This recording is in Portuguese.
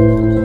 Música